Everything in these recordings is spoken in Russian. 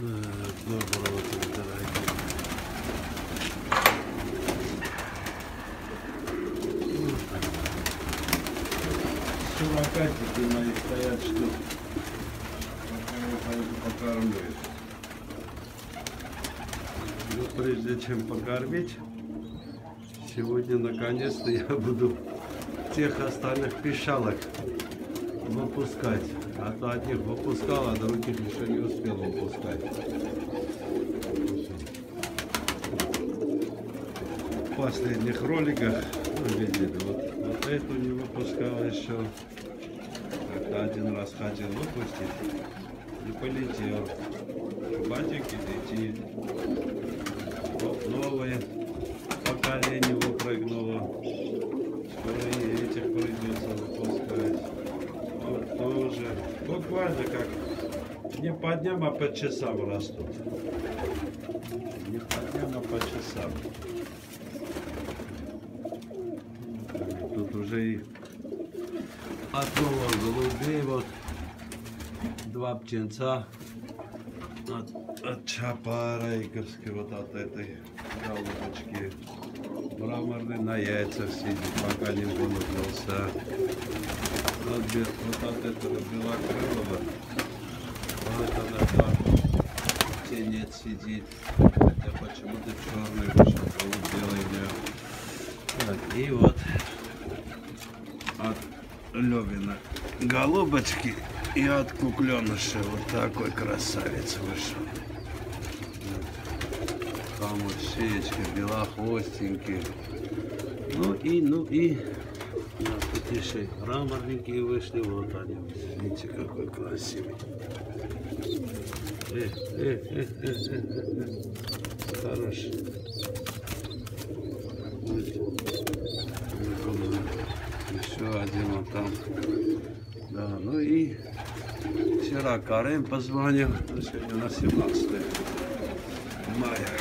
Доброго утра, дорогие. Сурокатики мои стоят, что пока я пойду покормлю. Но прежде чем покормить, сегодня наконец-то я буду тех остальных пищалок выпускать. А то одних выпускал, а других еще не успел выпускать. В последних роликах ну, видели, вот, вот эту не выпускал еще. Как-то один раз хотел выпустить и полетел. Батик и летит. Вот новое поколение выпрыгнуло. Скоро и этих придется выпускать. Вот тоже. Буквально как не по дням, а по часам растут. Не по дням, а по часам. Тут уже и новых голубей вот два птенца от, от Чапарайковской, вот от этой голубочки. Мраморный на яйцах сидит, пока не вылупился. Вот, вот от этого белокрылого, вот она там птенец сидит. Хотя почему-то черный вышел, голубь белый у нее. Так, и вот от Левина голубочки и от кукленыша вот такой красавец вышел. Там вот шеечка, белохвостенький. Ну и, ну и на путешей мраморненькие вышли, вот они. Видите, какой красивый. Э, э, э, э, э, э, э. Хороший. Еще один вот там. Да, ну и вчера Карен позвонил, ну, сегодня на 17 мая.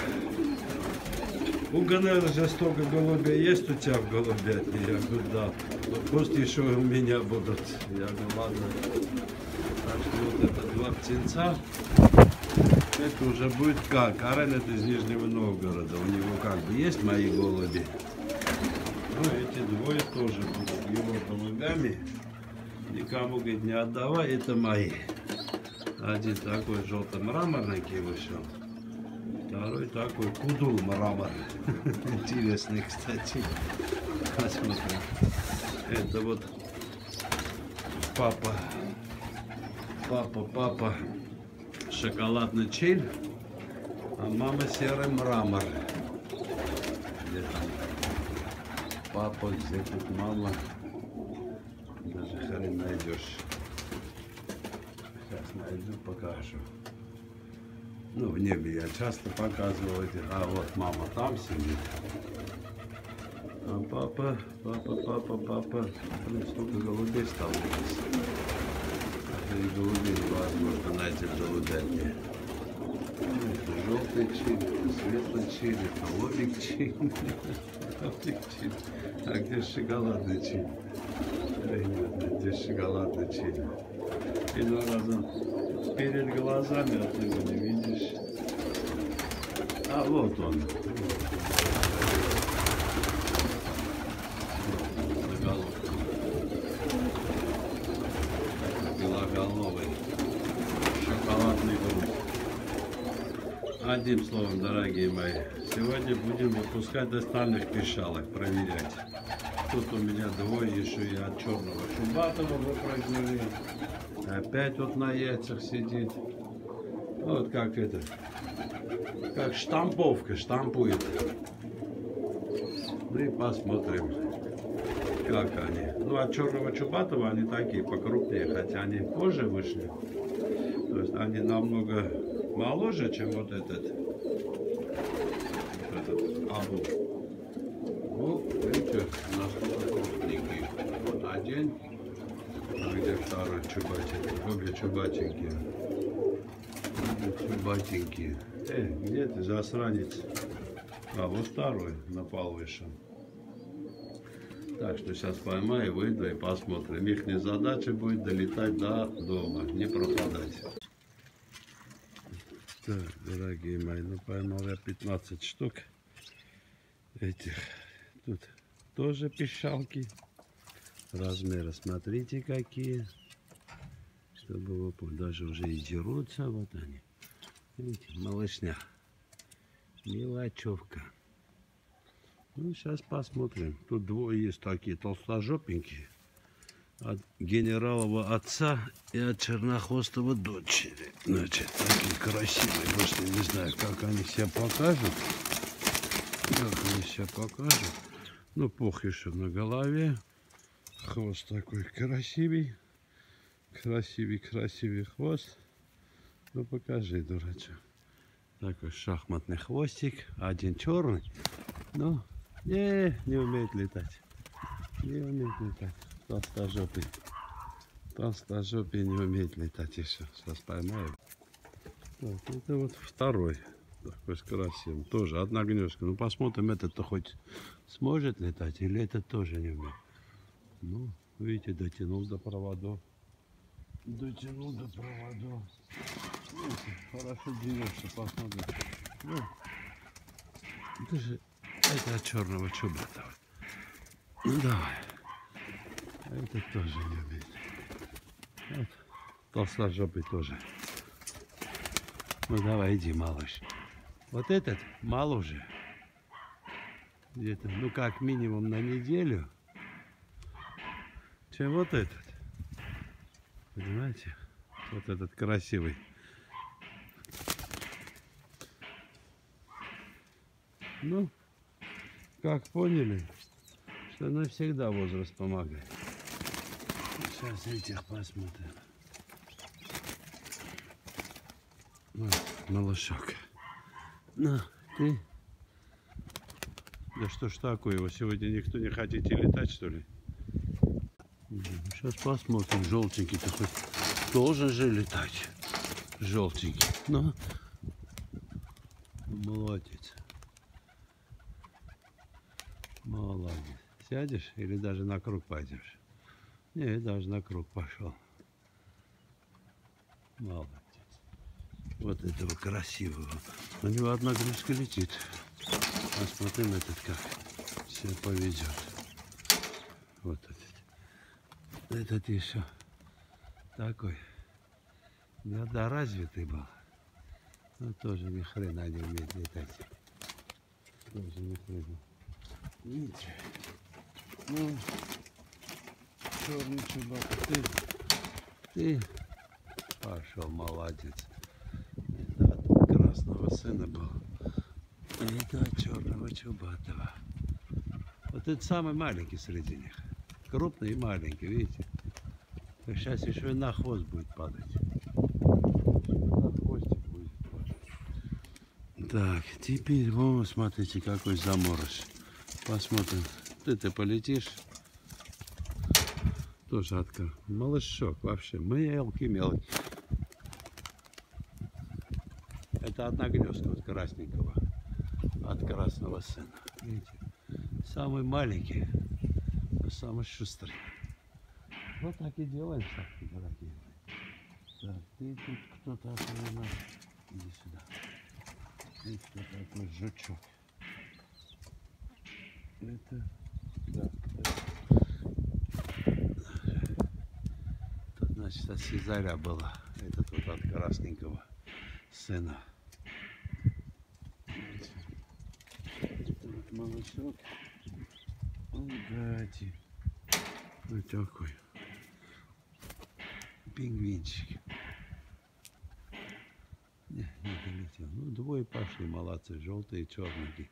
Угадай, же столько голубей есть у тебя в голубятне? Я говорю, да. Но пусть еще у меня будут. Я говорю, ладно. Так что вот это два птенца. Это уже будет как? Карен это из Нижнего Новгорода. У него как бы есть мои голуби. Ну, эти двое тоже будут его голубями. Никому, говорит, не отдавай, это мои. Один такой желто-мраморненький вышел. Второй такой кудул мраморный. Интересный, кстати. Посмотрим. Это вот папа. Папа, папа. Шоколадный чель. А мама серый мрамор. Где там? Папа, где тут мама? Даже хрен найдешь. Сейчас найду, покажу. Ну, в небе я часто показывал эти. А вот мама там сидит. А папа, папа, папа, папа. Блин, столько голубей стало у нас. Это и голубей невозможно найти в голубятне. Желтый чили, светлый чили, холодник чили. Холодник чили. А где шоколадный чили? Ребята, где шоколадный чили? Иной разом перед глазами, а ты его не видишь. А вот он. Заголовок. Белоголовый. Шоколадный голубь. Одним словом, дорогие мои, сегодня будем выпускать остальных пищалок, проверять. Тут у меня двое еще и от черного Шубатова выпрыгнули. Опять вот на яйцах сидит. Вот как это, как штамповка, штампует. Ну и посмотрим, как они. Ну, от черного Чубатова они такие покрупнее, хотя они позже вышли. То есть они намного моложе, чем вот этот, вот этот абу. Ну, видите, насколько крупненький. Вот один, а где второй чубатенький? Обе чубатенькие. Обе чубатенькие. Э, где ты, засранец? А, вот второй на повыше. Так что сейчас поймаю, выйду и посмотрим. Их задача будет долетать до дома, не пропадать. Так, дорогие мои, ну поймал я 15 штук этих. Тут тоже пищалки. Размеры, смотрите, какие. Чтобы вы поняли, даже уже и дерутся, вот они. Видите, малышня. Мелочевка. Ну, сейчас посмотрим. Тут двое есть такие толстожопенькие. От генералова отца и от чернохвостого дочери. Значит, такие красивые. Я не знаю, как они себя покажут. Как они себя покажут. Ну, пух еще на голове. Хвост такой красивый. Красивый, красивый хвост. Ну, покажи, дурачок. Такой шахматный хвостик. Один черный. Ну, не, не умеет летать. Не умеет летать. Толстожопый. Толстожопый не умеет летать еще. Сейчас поймаю. Так, это вот второй. Такой с красивым. Тоже одна гнездка. Ну, посмотрим, этот-то хоть сможет летать или этот тоже не умеет. Ну, видите, дотянул до проводов. Дотянул до проводов. Видите, хорошо дерешься, посмотрим. Ну, это же это от черного чубатого. Ну давай. Этот тоже умеет. Вот. Толстожопый тоже. Ну давай, иди, малыш. Вот этот мал уже. Где-то, ну как минимум на неделю. Чем вот этот. Понимаете? Вот этот красивый. Ну, как поняли, что навсегда возраст помогает. Сейчас этих посмотрим. Вот, малышок. На, ты. Да что ж такое, вы сегодня никто не хотите летать, что ли? Сейчас посмотрим, желтенький-то хоть должен же летать. Желтенький. Ну, молодец. Молодец. Сядешь или даже на круг пойдешь? Не, даже на круг пошел. Молодец. Вот этого красивого. У него одна грызка летит. Посмотрим этот как себя поведет. Вот этот. Этот еще такой недоразвитый был. Но тоже ни хрена не умеет летать. Тоже ни хрена. Видите? Ну, черный чубак, ты, ты пошел, молодец. От красного сына был. От черного чубатого. Вот это самый маленький среди них. Крупный и маленький, видите? Сейчас еще и на хвост будет падать. На хвостик будет падать. Так, теперь, вон, смотрите, какой заморож. Посмотрим. Ты ты полетишь. Тоже открыл. Малышок вообще. Мелкий, мелкий. Это одна гнездка от красненького. От красного сына. Видите? Самый маленький, но самый шустрый. Вот так и делаем, дорогие мои. Так, ты тут кто такой у? Иди сюда. Ты кто такой жучок? Это, да, Тут, значит, от Сезаря была. Это тут от красненького сына. Вот малышок. Он гати. Вот такой. Пингвинчик. Не, не долетел. Ну, двое пошли, молодцы, желтые и черненькие.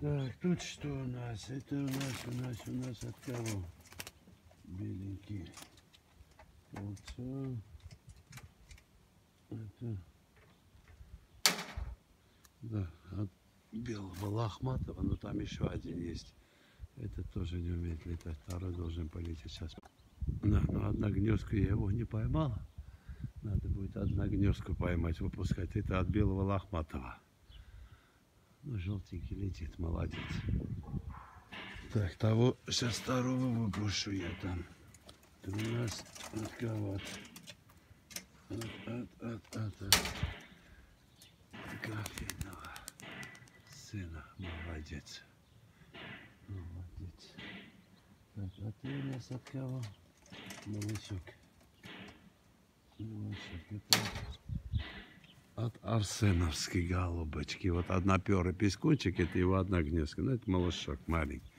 Так, тут что у нас? Это у нас, у нас, у нас от кого? Беленький. Оце. Э, это. Да, от белого лохматого, но там еще один есть. Это тоже не умеет летать. Второй должен полететь сейчас. Да, но одна гнездка я его не поймал. Надо будет одна гнездку поймать, выпускать. Это от белого лохматого. Ну, желтенький летит, молодец. Так, того, сейчас второго выпущу я там. 12. Жидковат. От, от, от, от, от. Кофейного сына. Молодец. Молодец. Так, а ты у нас от кого? Малышок. Малышок. Это от арсеновской голубочки. Вот одноперый пескунчик, это его одна гнездка. Ну, это малышок маленький.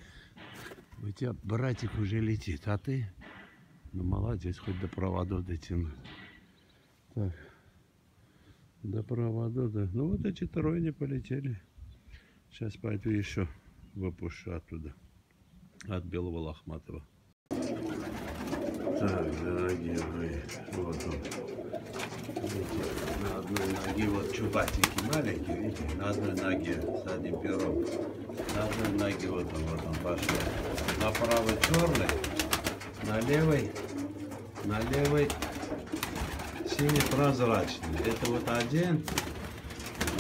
У тебя братик уже летит, а ты ну, молодец, хоть до проводов дотянуть. Так. До проводов, да. Ну, вот эти трое не полетели. Сейчас пойду еще выпущу оттуда. От Белого Лохматого. Так, дорогие мои, вот он. Видите, на одной ноге вот чубатенький маленький, видите, на одной ноге с одним пером. На одной ноге вот он, вот он пошел. На правой черный, на левой, на левой синий прозрачный. Это вот один,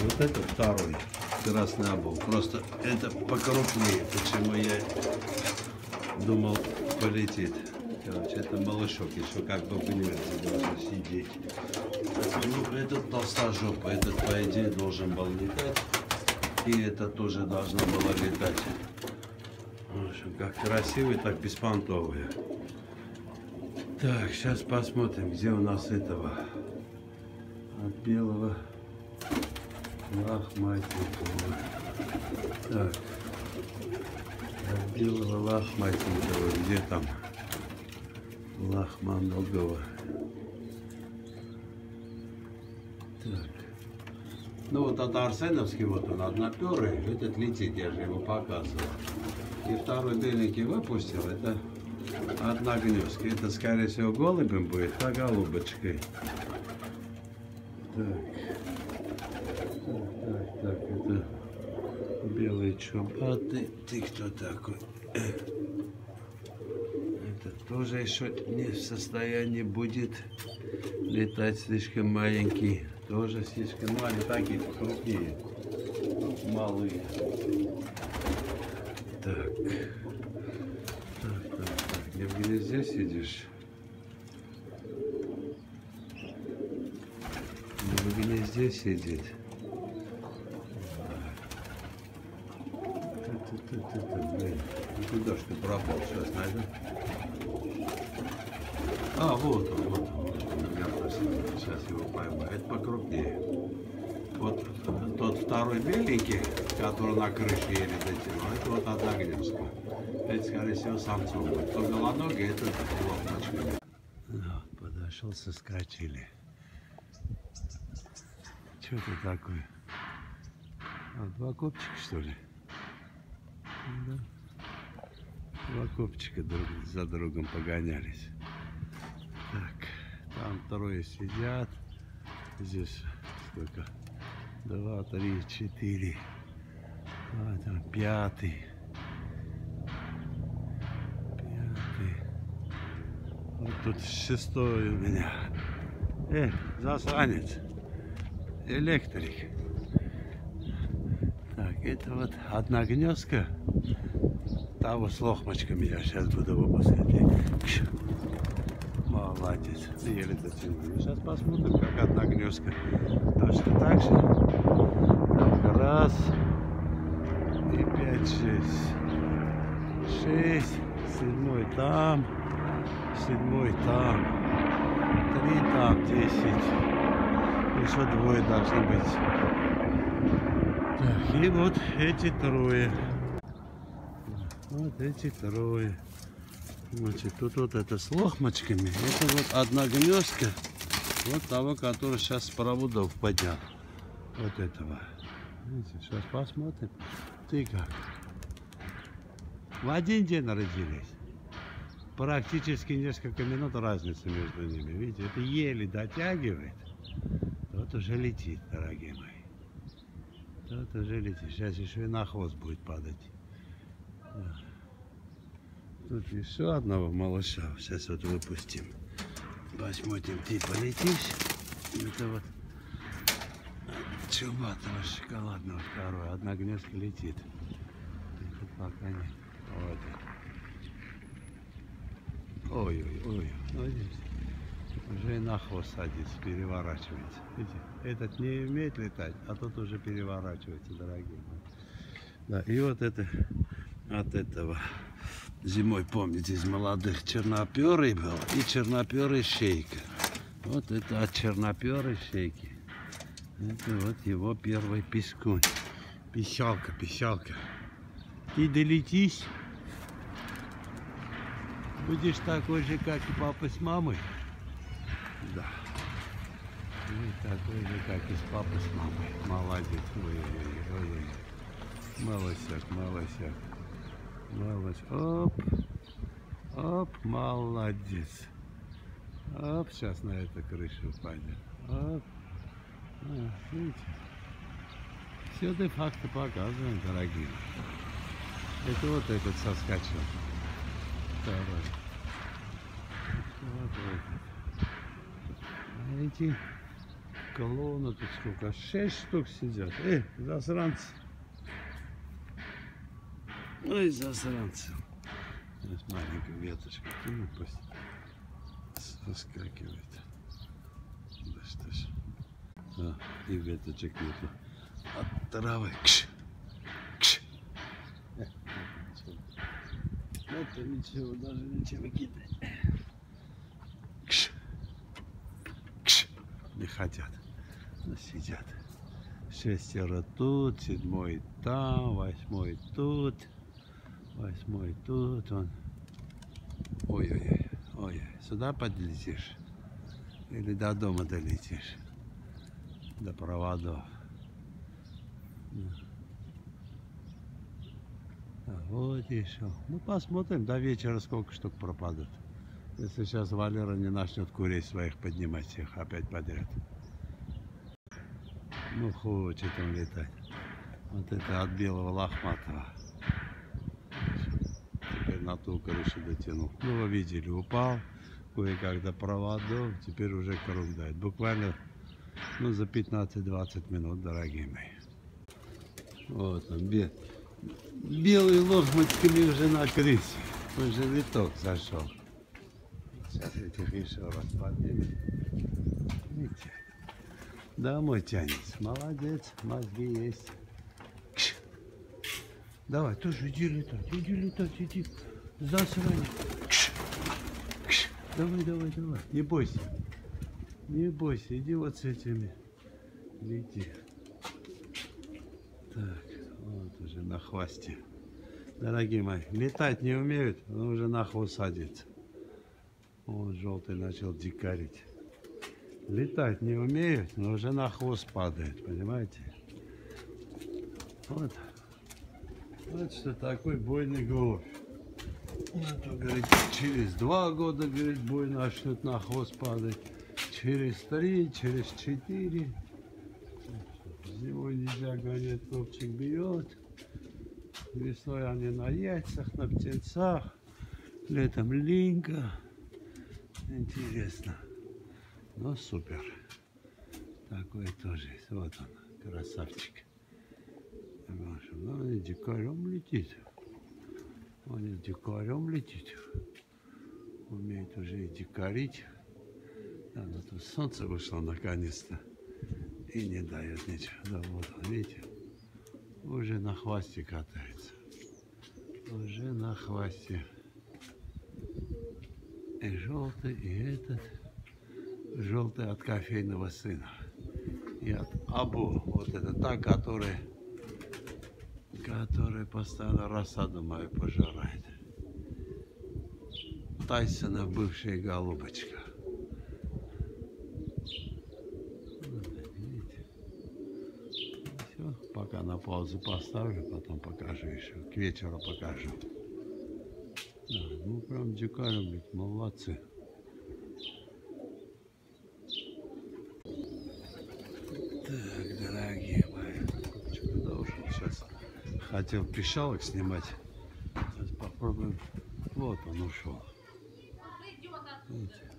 вот это второй красный обул. Просто это покрупнее, почему я думал полетит. Короче, это малышок еще как бы в должен сидеть. Ну, этот толстожопый, этот, по идее, должен был летать. И это тоже должно было летать. В общем, как красивый, так беспонтовые. Так, сейчас посмотрим, где у нас этого от белого лохматенького. Так, от белого лохматенького, где там лохмоногого? Так. Ну вот от Арсеновский, вот он одноперый, этот летит, я же его показывал. И второй беленький выпустил, это одна гнездка. Это, скорее всего, голубем будет, а голубочкой. Так. Так, так, так, это белый чубатый. Ты кто такой? Это тоже еще не в состоянии будет летать слишком маленький. Тоже слишком маленький, такие крупнее. Малые. Так, так, так. Не в гнезде сидишь? Не в гнезде сидит. Ты-ты-ты-ты, блин. Ну куда ж ты пропал? Сейчас найду. А, вот он, вот он. сейчас его поймаю. Это покрупнее. Вот тот второй беленький, который на крыше еле дотянул, это вот одна гнездка. Это, скорее всего, самцом будет. То голоногий, это лопночка. Вот, подошел, соскочили. Что ты такой? А, два копчика, что ли? Да. Два копчика друг за другом погонялись. Так, там трое сидят. Здесь сколько? Два, три, четыре. А, там пятый. Пятый. Вот тут шестой у меня. Э, засранец. Электрик. Так, это вот одна гнездка. Того с лохмочками я сейчас буду выпускать. Молодец. Еле дотянул. Сейчас посмотрим, как одна гнездка. Точно так же. Раз. И пять, шесть. Шесть. Седьмой там. Седьмой там. Три там. Десять. Еще двое должны быть. Так, и вот эти трое. Вот эти трое. Значит, тут вот это с лохмочками. Это вот одна гнездка. Вот того, который сейчас с проводов поднял. Вот этого. Видите, сейчас посмотрим. Ты как? В один день родились. Практически несколько минут разница между ними. Видите, это еле дотягивает. Тот уже летит, дорогие мои. Тот уже летит. Сейчас еще и на хвост будет падать. Да. Тут еще одного малыша. Сейчас вот выпустим. Посмотрим, ты полетишь. Это вот чубатого шоколадного второй. Одна гнездка летит. Это пока нет. Вот. Ой-ой-ой. Ну. Уже и на хвост садится, переворачивается. Видите, этот не умеет летать, а тот уже переворачивается, дорогие. Да, и вот это от этого зимой, помните, из молодых черноперый был и черноперый шейка. Вот это от черноперой шейки. Это вот его первый пискунь. Пищалка, пищалка. Ты долетишь? Будешь такой же, как и папа с мамой? Да. Ты такой же, как и с папой с мамой. Молодец. Ой-ой-ой. Молодец, молодец. Молодец. Оп. Оп, молодец. Оп, сейчас на эту крышу упадет. Оп. А, видите? Все де-факто показываем, дорогие. Это вот этот соскочил. Второй. Вот этот. А эти колонны тут сколько? Шесть штук сидят. Эй, засранцы. Ой, засранцы. Сейчас маленькую веточку кину, пусть соскакивает. Да что ж. А, и веточек нету. От травы. Кш. Кш. Э, Это ничего, даже ничего кидать. Кш. Кш. Не хотят. Но сидят. Шестеро тут, седьмой там, восьмой тут, восьмой тут. Он. Ой-ой-ой. Ой, сюда подлетишь? Или до дома долетишь? До проводов. А вот еще. Ну, посмотрим до вечера, сколько штук пропадут. Если сейчас Валера не начнет курей своих поднимать всех опять подряд. Ну, хочет он летать. Вот это от белого лохматого. На ту дотянул. Ну, вы видели, упал. Кое-как до проводов. Теперь уже круг дает. Буквально ну, за 15-20 минут, дорогие мои. Вот он, бе- белый лохмочками уже на крыше. Уже виток зашел. Сейчас этих еще раз поднимем. Видите? Домой тянется. Молодец, мозги есть. Давай, тоже иди летать, иди летать, иди. Кш. Давай, давай, давай. Не бойся. Не бойся, иди вот с этими. Лети. Так, вот уже на хвосте. Дорогие мои, летать не умеют, но уже на хвост садится. Вот желтый начал дикарить. Летать не умеют, но уже на хвост падает, понимаете? Вот. Вот что такой бойный голубь. А то, говорит, через два года, говорит, бой начнут на хвост падать. Через три, через четыре. Зимой нельзя гонять, топчик бьет. Весной они на яйцах, на птенцах. Летом линька. Интересно. Ну, супер. Такой тоже есть. Вот он, красавчик. Ну, и дикарем летит. Он и дикарем летит. Умеет уже и дикарить. Да, ну тут солнце вышло наконец-то. И не дает ничего. Да вот видите? Уже на хвосте катается. Уже на хвосте. И желтый, и этот. Желтый от кофейного сына. И от Абу. Вот это та, которая, которая постоянно рассаду мою пожирает. Тайсона бывшая голубочка. Все, пока на паузу поставлю, потом покажу еще. К вечеру покажу. Да, ну прям дикарем, ведь молодцы. Так, дорогие мои, что должен сейчас хотел пищалок снимать. Сейчас попробуем. Вот он ушел. Видите?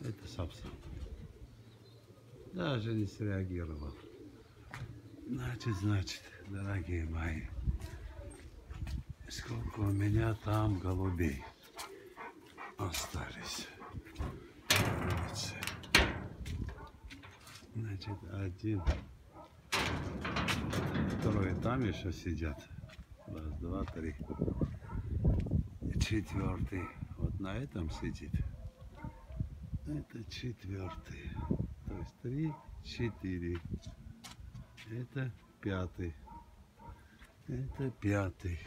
Это Сапсан. Даже не среагировал. Значит, значит, дорогие мои, сколько у меня там голубей остались. Значит, один. Второй там еще сидят. Раз, два, три. Четвертый. Вот на этом сидит. Это четвертый. То есть три, четыре. Это пятый. Это пятый.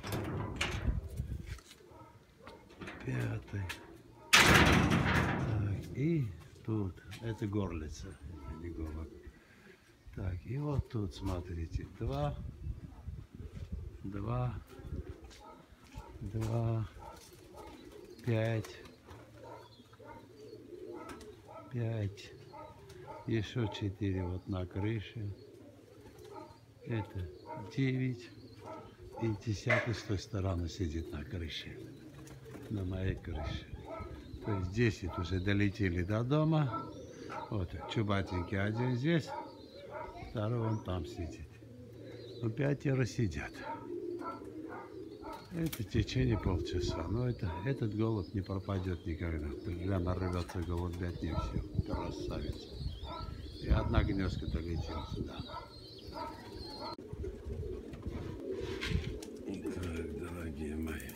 Пятый. Так, и тут. Это горлица. Это не голубь. Так, и вот тут, смотрите, два, два, два, пять, пять, еще четыре вот на крыше. Это девять. И десятый с той стороны сидит на крыше, на моей крыше. То есть 10 уже долетели до дома. Вот чубатенький один здесь, второй он там сидит. Ну, пятеро сидят. Это в течение полчаса. Но это, этот голубь не пропадет никогда. Прямо рвется голубят не все. Красавец. И одна гнездка долетела сюда. Так, дорогие мои.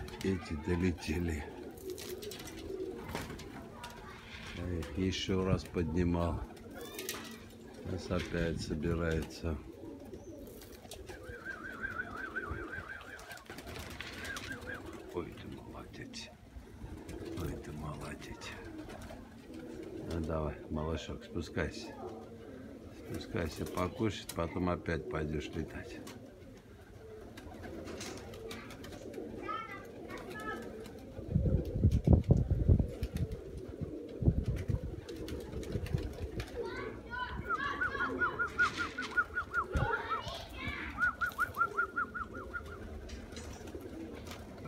Вот эти долетели. Я их еще раз поднимал. Сейчас опять собирается. Ой, ты молодец. Ой, ты молодец. Ну давай, малышок, спускайся. Спускайся покушать, потом опять пойдешь летать.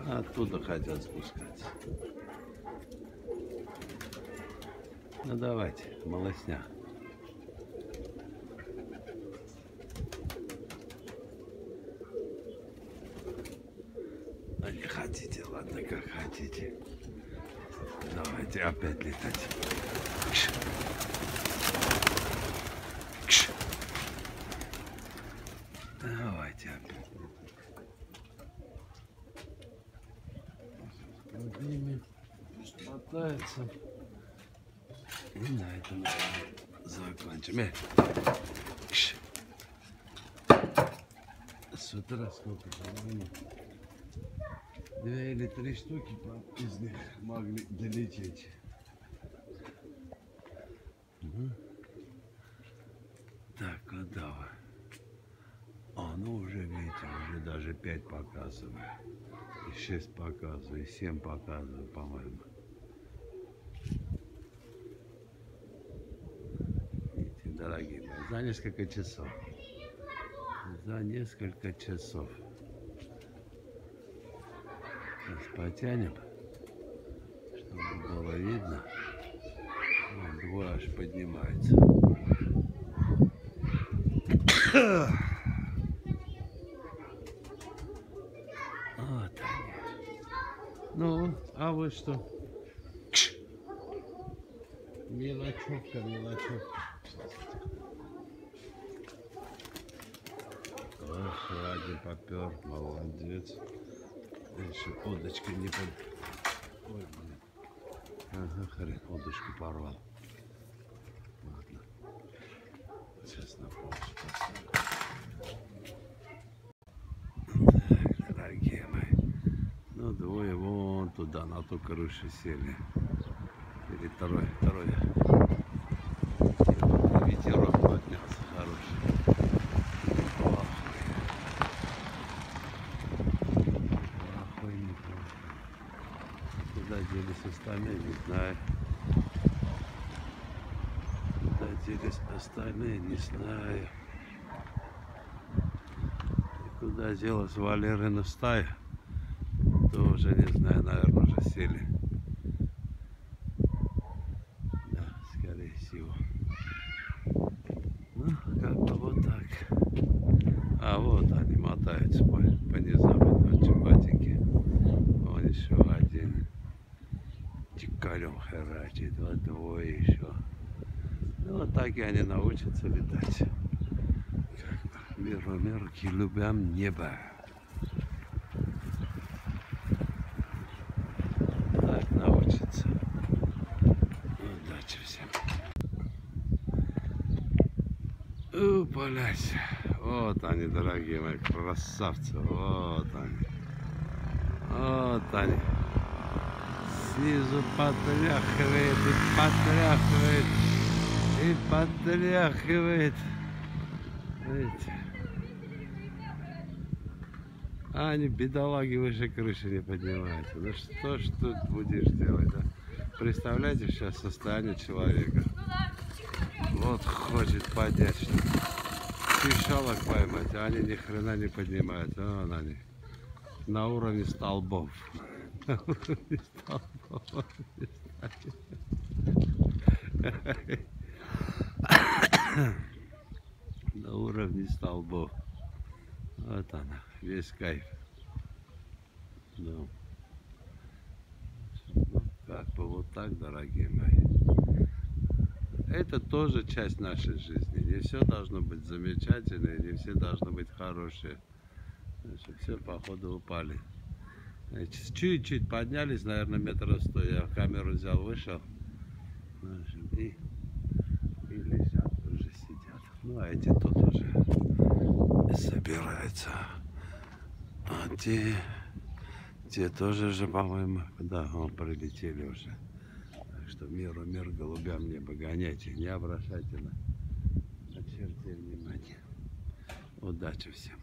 Оттуда хотят спускаться. Давайте, малосня. А не хотите, ладно, как хотите. Давайте опять летать. Давайте опять. Поднимем, пусть И на этом закончим. Э. Кш. С утра сколько по-моему? Две или три штуки из них могли долететь. Мгм. Так, куда вы? А, ну уже, видите, уже даже пять показываю. И шесть показываю, и семь показываю, по-моему. Видите, дорогие мои, за несколько часов. За несколько часов. Сейчас потянем, чтобы было видно. Вон, двое аж поднимается. Вот они. Ну, а вы что? Мелочевка, мелочевка. Один попер, молодец. Еще удочка не под... Ой, блин. Ага, хрен, удочку порвал. Ладно. Сейчас на паузу поставлю. Дорогие мои. Ну, двое вон туда, на ту крышу сели. Или второй, второй. Ветерок поднялся Куда делись остальные, не знаю. Куда делись остальные, не знаю. И куда делась Валерина стая, тоже не знаю, наверное, уже сели. Да, скорее всего. Ну, как бы вот так. А вот они мотаются по, по низам, это чубатенькие. Вон еще один. Чика. дракалем херачит. Вот двое еще. Ну, вот так и научатся летать. Как Миромерки любям небо. Так научатся. Удачи всем. Блядь. Вот они, дорогие мои красавцы. Вот они. Вот они. Снизу потряхивает и потряхивает. И потряхивает. Видите? А они, бедолаги, выше крыши не поднимаются. Ну что ж тут будешь делать, да? Представляете сейчас состояние человека? Вот хочет поднять что Пищалок поймать, а они ни хрена не поднимаются. Вон они. На уровне столбов. На уровне столбов. На уровне столбов. Вот она, весь кайф. Ну, ну, как бы вот так, дорогие мои. Это тоже часть нашей жизни. Не все должно быть замечательное, не все должно быть хорошее. Значит, все, походу, упали. Чуть-чуть поднялись, наверное, метра сто. Я камеру взял, вышел. Значит, и. Ну, а эти тут уже собираются. А те, те тоже же, по-моему, да, он прилетели уже. Так что миру, мир голубям небо гоняйте, не обращайте на, на чертей внимания. Удачи всем.